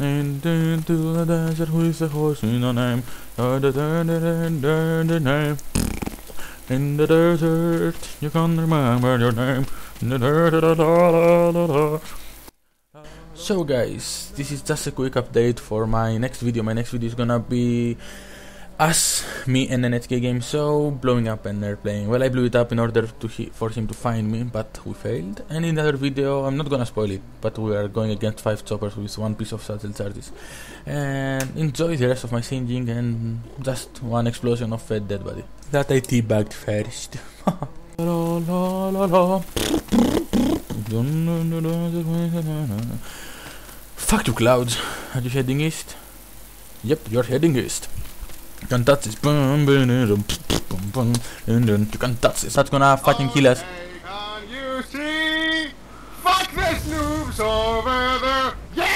Into the desert with a horse in a name. In the desert, you can't remember your name. So guys, this is just a quick update for my next video. My next video is gonna be us, me and an NHKgameshow blowing up an airplane. Well, I blew it up in order to for him to find me, but we failed. And in another video, I'm not gonna spoil it, but we are going against five choppers with one piece of satchel charges. And enjoy the rest of my singing and just one explosion of a dead body. That I teabagged first. la, la, la, la. Fuck you, clouds. Are you heading east? Yep, you're heading east. You can touch this. Boom, boom, boom, boom, boom, boom, boom. You can touch this. That's gonna fucking kill us. Okay, oh, can you see? Fuck this noobs over there. Yeah!